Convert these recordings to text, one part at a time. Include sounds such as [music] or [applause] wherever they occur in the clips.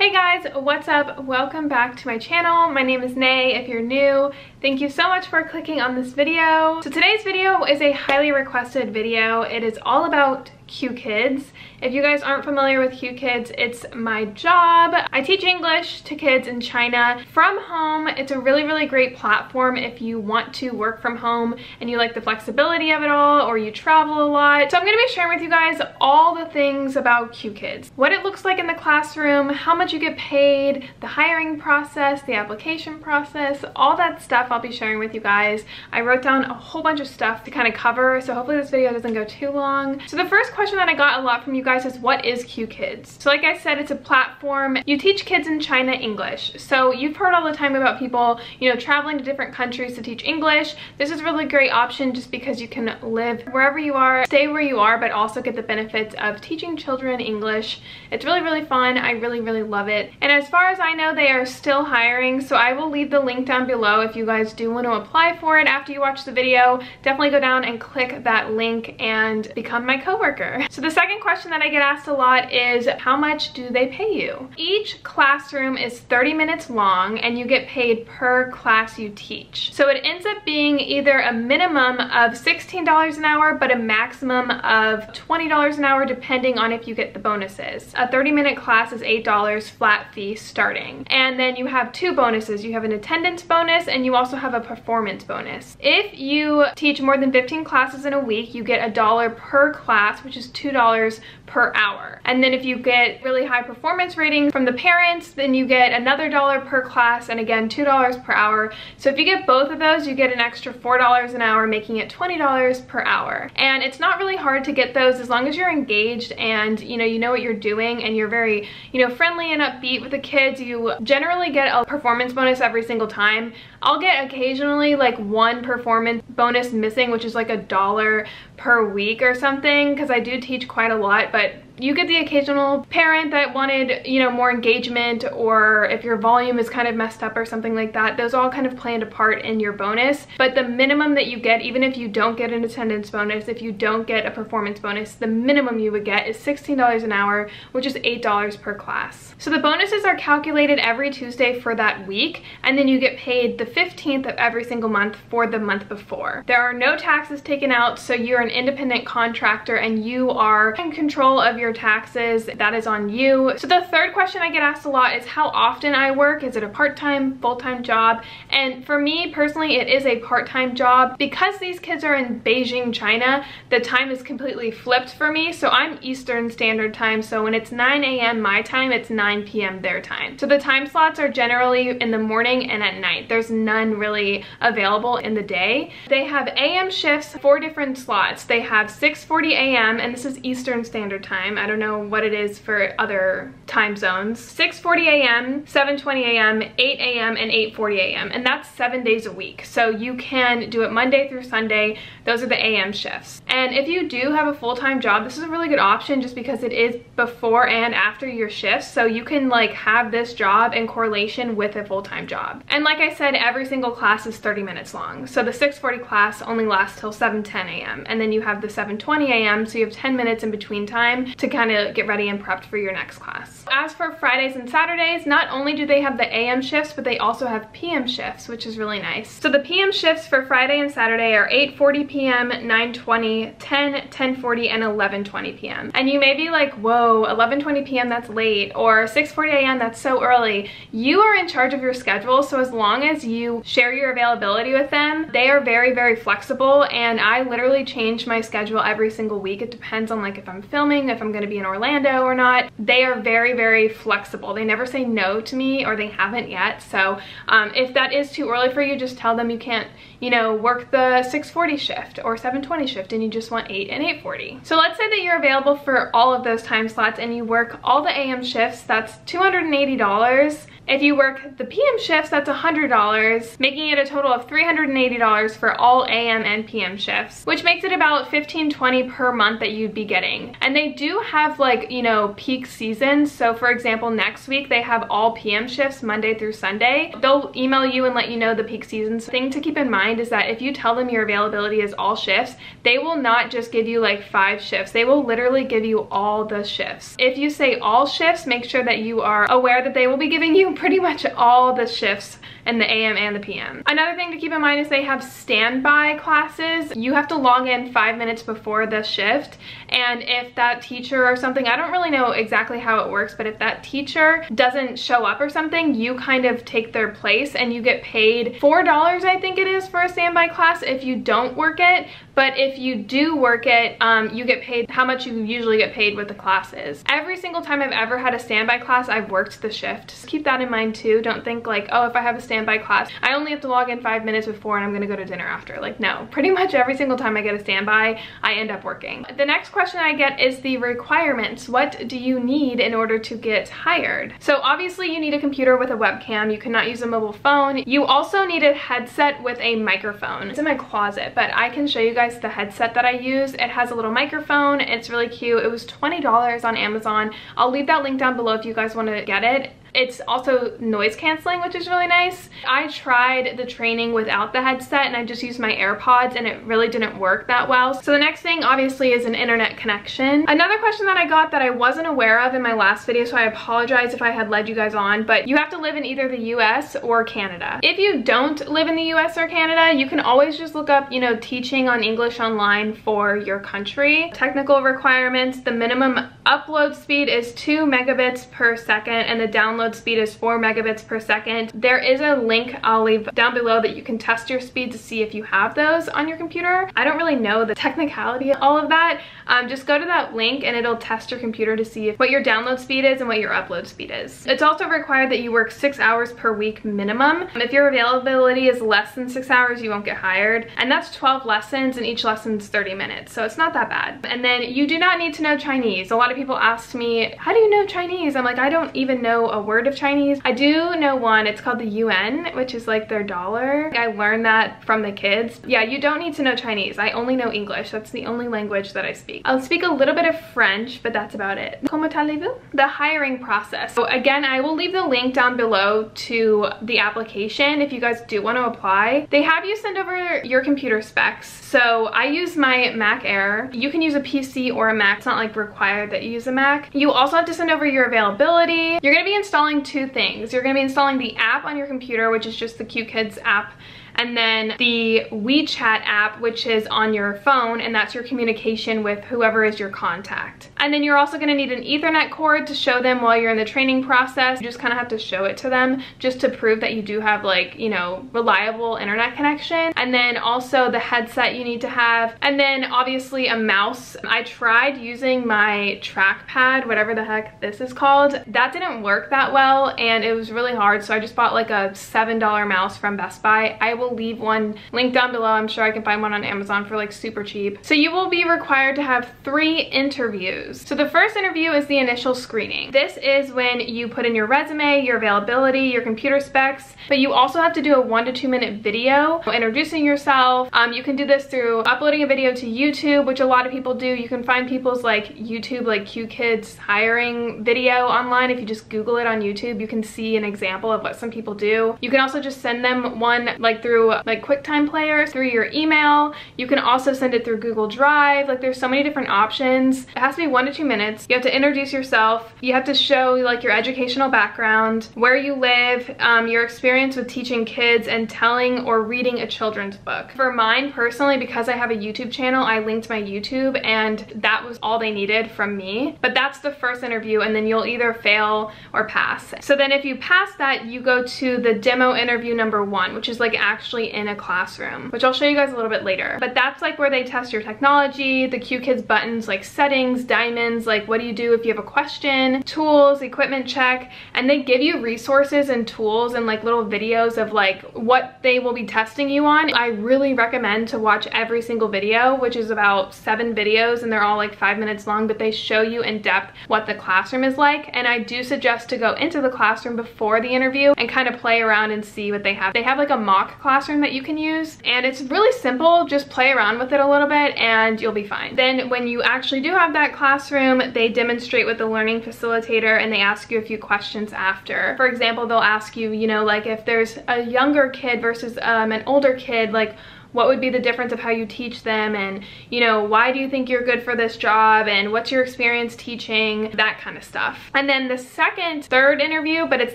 Hey guys, what's up? Welcome back to my channel. My name is Nay. If you're new, thank you so much for clicking on this video. So today's video is a highly requested video. It is all about Q Kids. If you guys aren't familiar with Q Kids, it's my job. I teach English to kids in China from home. It's a really, really great platform if you want to work from home and you like the flexibility of it all or you travel a lot. So I'm gonna be sharing with you guys all the things about Q Kids. What it looks like in the classroom, how much you get paid, the hiring process, the application process, all that stuff I'll be sharing with you guys. I wrote down a whole bunch of stuff to kind of cover, so hopefully this video doesn't go too long. So the first question that I got a lot from you guys is what is Q Kids? So like I said, it's a platform. You teach kids in China English. So you've heard all the time about people, you know, traveling to different countries to teach English. This is a really great option just because you can live wherever you are, stay where you are, but also get the benefits of teaching children English. It's really, really fun. I really, really love it. And as far as I know, they are still hiring. So I will leave the link down below if you guys do want to apply for it after you watch the video. Definitely go down and click that link and become my coworker. So the second question that I get asked a lot is how much do they pay you? Each classroom is 30 minutes long and you get paid per class you teach. So it ends up being either a minimum of $16 an hour but a maximum of $20 an hour depending on if you get the bonuses. A 30 minute class is $8 flat fee starting. And then you have two bonuses. You have an attendance bonus and you also have a performance bonus. If you teach more than 15 classes in a week, you get a dollar per class, which is $2 per hour. And then if you get really high performance ratings from the parents, then you get another dollar per class and again, $2 per hour. So if you get both of those, you get an extra $4 an hour, making it $20 per hour. And it's not really hard to get those as long as you're engaged and you know, you know what you're doing and you're very, you know, friendly and upbeat with the kids. You generally get a performance bonus every single time. I'll get occasionally like one performance bonus missing, which is like a dollar per week or something because I do teach quite a lot, but you get the occasional parent that wanted, you know, more engagement or if your volume is kind of messed up or something like that, those all kind of play into part in your bonus. But the minimum that you get, even if you don't get an attendance bonus, if you don't get a performance bonus, the minimum you would get is $16 an hour, which is $8 per class. So the bonuses are calculated every Tuesday for that week, and then you get paid the 15th of every single month for the month before. There are no taxes taken out, so you're an independent contractor and you are in control of your your taxes, that is on you. So the third question I get asked a lot is how often I work. Is it a part-time, full-time job? And for me personally, it is a part-time job. Because these kids are in Beijing, China, the time is completely flipped for me. So I'm Eastern Standard Time. So when it's 9 a.m. my time, it's 9 p.m. their time. So the time slots are generally in the morning and at night. There's none really available in the day. They have AM shifts, four different slots. They have 6.40 a.m. and this is Eastern Standard Time. I don't know what it is for other time zones. 6.40 a.m., 7.20 a.m., 8 a.m., and 8.40 a.m. And that's seven days a week. So you can do it Monday through Sunday. Those are the a.m. shifts. And if you do have a full-time job, this is a really good option just because it is before and after your shifts. So you can like have this job in correlation with a full-time job. And like I said, every single class is 30 minutes long. So the 6.40 class only lasts till 7.10 a.m. And then you have the 7.20 a.m. So you have 10 minutes in between time to kind of get ready and prepped for your next class. As for Fridays and Saturdays, not only do they have the AM shifts, but they also have PM shifts, which is really nice. So the PM shifts for Friday and Saturday are 8.40 p.m., 9.20, 10, 10.40, and 11.20 p.m. And you may be like, whoa, 11.20 p.m., that's late, or 6.40 a.m., that's so early. You are in charge of your schedule, so as long as you share your availability with them, they are very, very flexible, and I literally change my schedule every single week. It depends on like if I'm filming, if I'm gonna be in Orlando or not. They are very, very flexible. They never say no to me or they haven't yet. So um, if that is too early for you, just tell them you can't, you know, work the 640 shift or 720 shift and you just want 8 and 840. So let's say that you're available for all of those time slots and you work all the AM shifts, that's $280 If you work the PM shifts, that's $100, making it a total of $380 for all AM and PM shifts, which makes it about $15.20 per month that you'd be getting. And they do have like, you know, peak seasons. So for example, next week they have all PM shifts Monday through Sunday. They'll email you and let you know the peak seasons. Thing to keep in mind is that if you tell them your availability is all shifts, they will not just give you like five shifts. They will literally give you all the shifts. If you say all shifts, make sure that you are aware that they will be giving you pretty much all the shifts in the AM and the PM. Another thing to keep in mind is they have standby classes. You have to log in five minutes before the shift and if that teacher or something, I don't really know exactly how it works, but if that teacher doesn't show up or something, you kind of take their place and you get paid $4 I think it is for a standby class if you don't work it, but if you do work it, um, you get paid how much you usually get paid with the classes. Every single time I've ever had a standby class, I've worked the shift. Just keep that in mind too. Don't think like, oh, if I have a standby class, I only have to log in five minutes before and I'm gonna go to dinner after. Like no, pretty much every single time I get a standby, I end up working. The next question I get is the requirements. What do you need in order to get hired? So obviously you need a computer with a webcam. You cannot use a mobile phone. You also need a headset with a microphone. It's in my closet, but I can show you guys the headset that I use. It has a little microphone. It's really cute. It was $20 on Amazon. I'll leave that link down below if you guys want to get it. It's also noise canceling, which is really nice. I tried the training without the headset and I just used my AirPods and it really didn't work that well. So the next thing obviously is an internet connection. Another question that I got that I wasn't aware of in my last video, so I apologize if I had led you guys on, but you have to live in either the US or Canada. If you don't live in the US or Canada, you can always just look up, you know, teaching on English online for your country. Technical requirements, the minimum upload speed is 2 megabits per second and the download speed is 4 megabits per second. There is a link I'll leave down below that you can test your speed to see if you have those on your computer. I don't really know the technicality of all of that. Um, just go to that link and it'll test your computer to see what your download speed is and what your upload speed is. It's also required that you work 6 hours per week minimum. If your availability is less than 6 hours, you won't get hired. And that's 12 lessons and each lesson is 30 minutes, so it's not that bad. And then you do not need to know Chinese. A lot of people ask me, how do you know Chinese? I'm like, I don't even know a word of Chinese. I do know one, it's called the yuan, which is like their dollar. I learned that from the kids. Yeah, you don't need to know Chinese. I only know English. That's the only language that I speak. I'll speak a little bit of French, but that's about it. Comment allez-vous? The hiring process. So again, I will leave the link down below to the application if you guys do want to apply. They have you send over your computer specs. So I use my Mac Air. You can use a PC or a Mac. It's not like required that you use a Mac. You also have to send over your availability. You're gonna be installing two things. You're gonna be installing the app on your computer, which is just the Q Kids app and then the WeChat app, which is on your phone, and that's your communication with whoever is your contact. And then you're also gonna need an ethernet cord to show them while you're in the training process. You just kind of have to show it to them just to prove that you do have like, you know, reliable internet connection. And then also the headset you need to have. And then obviously a mouse. I tried using my trackpad, whatever the heck this is called. That didn't work that well and it was really hard. So I just bought like a $7 mouse from Best Buy. I will leave one link down below. I'm sure I can find one on Amazon for like super cheap. So you will be required to have three interviews. So the first interview is the initial screening. This is when you put in your resume, your availability, your computer specs, but you also have to do a one to two minute video introducing yourself. Um, you can do this through uploading a video to YouTube, which a lot of people do. You can find people's like YouTube, like Q Kids hiring video online. If you just Google it on YouTube, you can see an example of what some people do. You can also just send them one like through through like QuickTime Player, through your email. You can also send it through Google Drive. Like there's so many different options. It has to be one to two minutes. You have to introduce yourself. You have to show like your educational background, where you live, um, your experience with teaching kids and telling or reading a children's book. For mine personally, because I have a YouTube channel, I linked my YouTube and that was all they needed from me. But that's the first interview and then you'll either fail or pass. So then if you pass that, you go to the demo interview number one, which is like actually actually in a classroom, which I'll show you guys a little bit later. But that's like where they test your technology, the Q Kids buttons like settings, diamonds, like what do you do if you have a question, tools, equipment check, and they give you resources and tools and like little videos of like what they will be testing you on. I really recommend to watch every single video, which is about seven videos and they're all like five minutes long, but they show you in depth what the classroom is like. And I do suggest to go into the classroom before the interview and kind of play around and see what they have. They have like a mock classroom that you can use and it's really simple. Just play around with it a little bit and you'll be fine. Then when you actually do have that classroom, they demonstrate with the learning facilitator and they ask you a few questions after. For example, they'll ask you, you know, like if there's a younger kid versus um, an older kid, like what would be the difference of how you teach them and you know why do you think you're good for this job and what's your experience teaching that kind of stuff. And then the second third interview but it's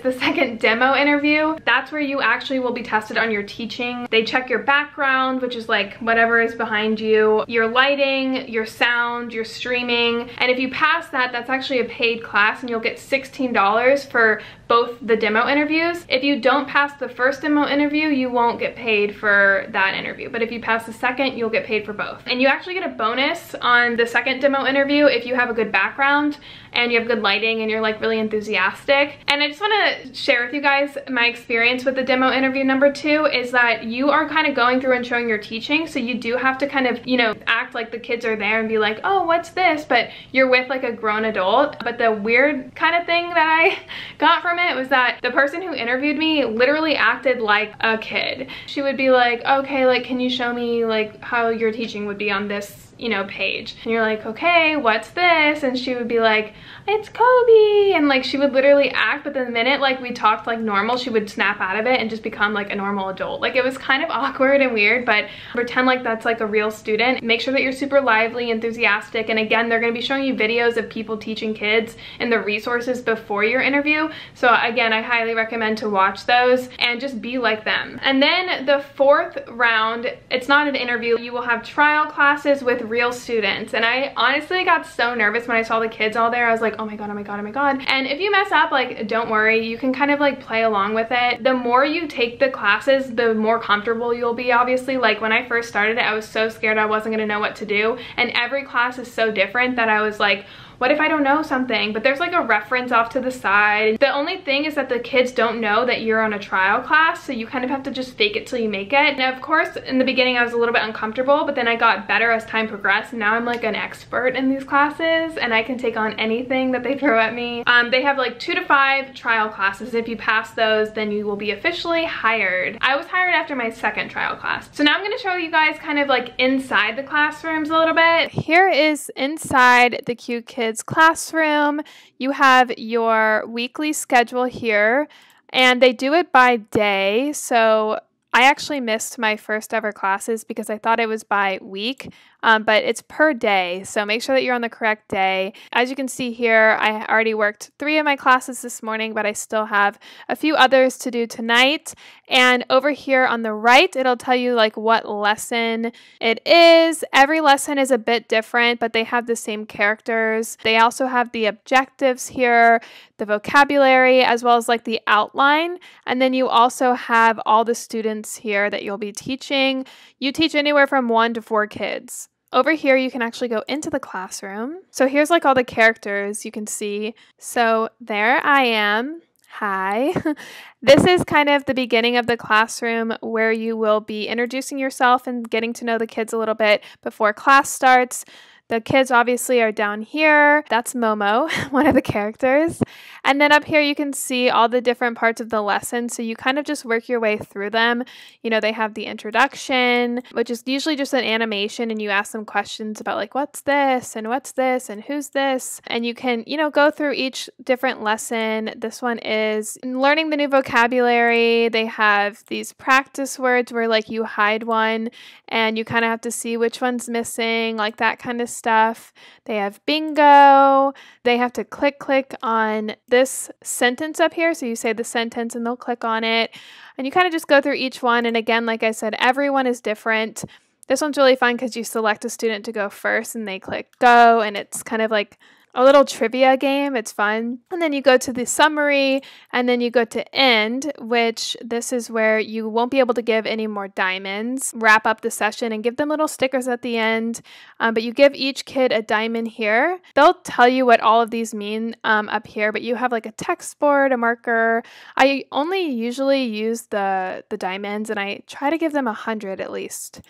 the [laughs] second demo interview that's where you actually will be tested on your teaching. They check your background which is like whatever is behind you your lighting your sound your streaming. And if you pass that that's actually a paid class and you'll get $16 for both the demo interviews. If you don't pass the first demo interview, you won't get paid for that interview. But if you pass the second, you'll get paid for both. And you actually get a bonus on the second demo interview if you have a good background and you have good lighting and you're like really enthusiastic. And I just wanna share with you guys my experience with the demo interview number two is that you are kind of going through and showing your teaching. So you do have to kind of, you know, act like the kids are there and be like, oh, what's this? But you're with like a grown adult. But the weird kind of thing that I [laughs] got from it was that the person who interviewed me literally acted like a kid. She would be like, okay, like, can you show me like how your teaching would be on this you know, page. And you're like, okay, what's this? And she would be like, it's Kobe. And like, she would literally act, but the minute like we talked like normal, she would snap out of it and just become like a normal adult. Like it was kind of [laughs] awkward and weird, but pretend like that's like a real student. Make sure that you're super lively, enthusiastic. And again, they're gonna be showing you videos of people teaching kids and the resources before your interview. So again, I highly recommend to watch those and just be like them. And then the fourth round, it's not an interview. You will have trial classes with real students. And I honestly got so nervous when I saw the kids all there. I was like, oh my God, oh my God, oh my God. And if you mess up, like, don't worry. You can kind of like play along with it. The more you take the classes, the more comfortable you'll be, obviously. Like when I first started it, I was so scared I wasn't gonna know what to do. And every class is so different that I was like, what if I don't know something? But there's like a reference off to the side. The only thing is that the kids don't know that you're on a trial class, so you kind of have to just fake it till you make it. And of course, in the beginning I was a little bit uncomfortable, but then I got better as time progressed. Now I'm like an expert in these classes and I can take on anything that they [laughs] throw at me. Um, they have like two to five trial classes. If you pass those, then you will be officially hired. I was hired after my second trial class. So now I'm gonna show you guys kind of like inside the classrooms a little bit. Here is inside the Q Kids kids' classroom. You have your weekly schedule here, and they do it by day. So I actually missed my first ever classes because I thought it was by week um, but it's per day. So make sure that you're on the correct day. As you can see here, I already worked three of my classes this morning, but I still have a few others to do tonight. And over here on the right, it'll tell you like what lesson it is. Every lesson is a bit different, but they have the same characters. They also have the objectives here, the vocabulary, as well as like the outline. And then you also have all the students here that you'll be teaching. You teach anywhere from one to four kids. Over here, you can actually go into the classroom. So here's like all the characters you can see. So there I am. Hi. [laughs] this is kind of the beginning of the classroom where you will be introducing yourself and getting to know the kids a little bit before class starts. The kids obviously are down here. That's Momo, [laughs] one of the characters. And then up here you can see all the different parts of the lesson. So you kind of just work your way through them. You know, they have the introduction, which is usually just an animation and you ask them questions about like, what's this and what's this and who's this? And you can, you know, go through each different lesson. This one is learning the new vocabulary. They have these practice words where like you hide one and you kind of have to see which one's missing, like that kind of stuff. They have bingo. They have to click click on this sentence up here. So you say the sentence and they'll click on it. And you kind of just go through each one. And again, like I said, everyone is different. This one's really fun because you select a student to go first and they click go and it's kind of like a little trivia game. It's fun. And then you go to the summary and then you go to end, which this is where you won't be able to give any more diamonds. Wrap up the session and give them little stickers at the end. Um, but you give each kid a diamond here. They'll tell you what all of these mean um, up here, but you have like a text board, a marker. I only usually use the, the diamonds and I try to give them a hundred at least.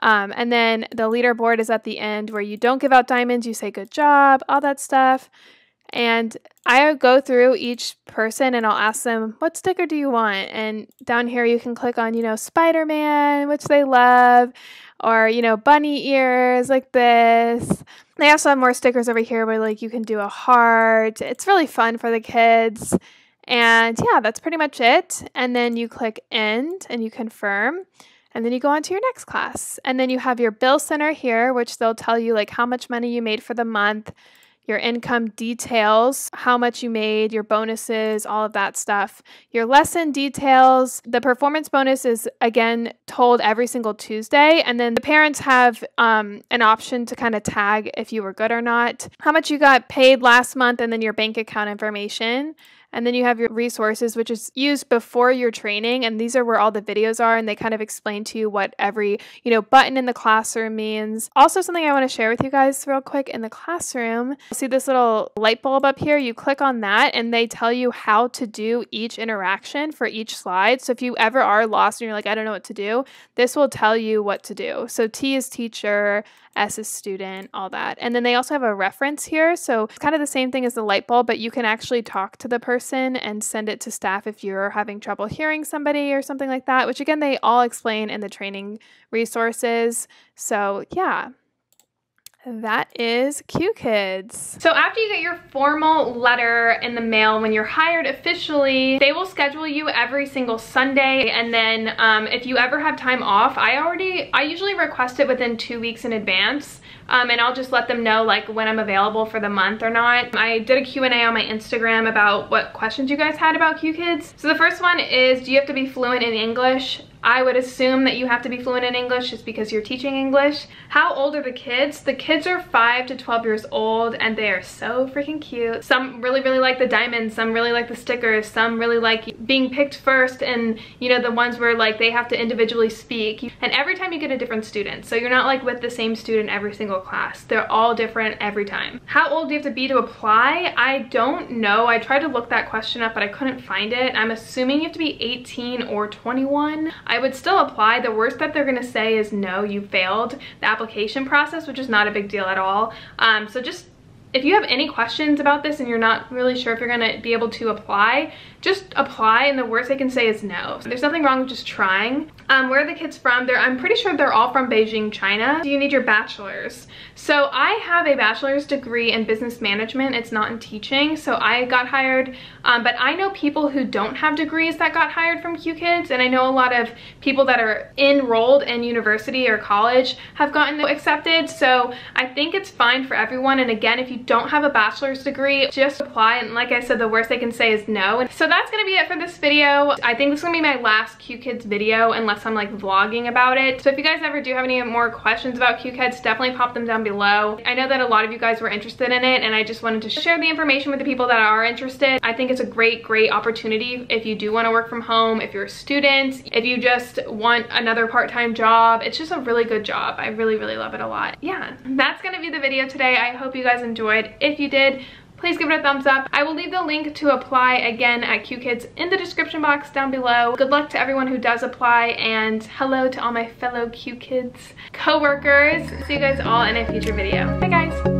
Um, and then the leaderboard is at the end where you don't give out diamonds, you say good job, all that stuff. And I go through each person and I'll ask them, what sticker do you want? And down here you can click on, you know, Spider Man, which they love, or, you know, bunny ears like this. They also have more stickers over here where, like, you can do a heart. It's really fun for the kids. And yeah, that's pretty much it. And then you click end and you confirm. And then you go on to your next class. And then you have your bill center here, which they'll tell you like how much money you made for the month, your income details, how much you made, your bonuses, all of that stuff, your lesson details. The performance bonus is again told every single Tuesday. And then the parents have um, an option to kind of tag if you were good or not, how much you got paid last month, and then your bank account information. And then you have your resources, which is used before your training. And these are where all the videos are. And they kind of explain to you what every, you know, button in the classroom means. Also, something I want to share with you guys real quick in the classroom. See this little light bulb up here? You click on that and they tell you how to do each interaction for each slide. So if you ever are lost and you're like, I don't know what to do, this will tell you what to do. So T is teacher, S is student, all that. And then they also have a reference here. So it's kind of the same thing as the light bulb, but you can actually talk to the person and send it to staff if you're having trouble hearing somebody or something like that, which again, they all explain in the training resources. So yeah, that is Q Kids. So after you get your formal letter in the mail when you're hired officially, they will schedule you every single Sunday. And then um, if you ever have time off, I already, I usually request it within two weeks in advance. Um, and I'll just let them know like when I'm available for the month or not. I did a Q&A on my Instagram about what questions you guys had about Q Kids. So the first one is, do you have to be fluent in English? I would assume that you have to be fluent in English just because you're teaching English. How old are the kids? The kids are 5 to 12 years old and they are so freaking cute. Some really, really like the diamonds. Some really like the stickers. Some really like being picked first and, you know, the ones where like they have to individually speak. And every time you get a different student. So you're not like with the same student every single class. They're all different every time. How old do you have to be to apply? I don't know. I tried to look that question up, but I couldn't find it. I'm assuming you have to be 18 or 21. I would still apply. The worst that they're gonna say is no, you failed the application process, which is not a big deal at all. Um, so just if you have any questions about this and you're not really sure if you're gonna be able to apply, just apply and the worst they can say is no. There's nothing wrong with just trying. Um, where are the kids from? They're, I'm pretty sure they're all from Beijing, China. Do you need your bachelor's? So I have a bachelor's degree in business management. It's not in teaching, so I got hired. Um, but I know people who don't have degrees that got hired from Q Kids, and I know a lot of people that are enrolled in university or college have gotten accepted. So I think it's fine for everyone. And again, if you don't have a bachelor's degree, just apply. And like I said, the worst they can say is no. And so that's gonna be it for this video. I think this is gonna be my last Q Kids video unless I'm like vlogging about it. So if you guys ever do have any more questions about Q Kids, definitely pop them down below. I know that a lot of you guys were interested in it and I just wanted to share the information with the people that are interested. I think it's a great, great opportunity if you do wanna work from home, if you're a student, if you just want another part-time job. It's just a really good job. I really, really love it a lot. Yeah, that's gonna be the video today. I hope you guys enjoyed. If you did, please give it a thumbs up. I will leave the link to apply again at QKids in the description box down below. Good luck to everyone who does apply and hello to all my fellow QKids co-workers. See you guys all in a future video. Bye guys.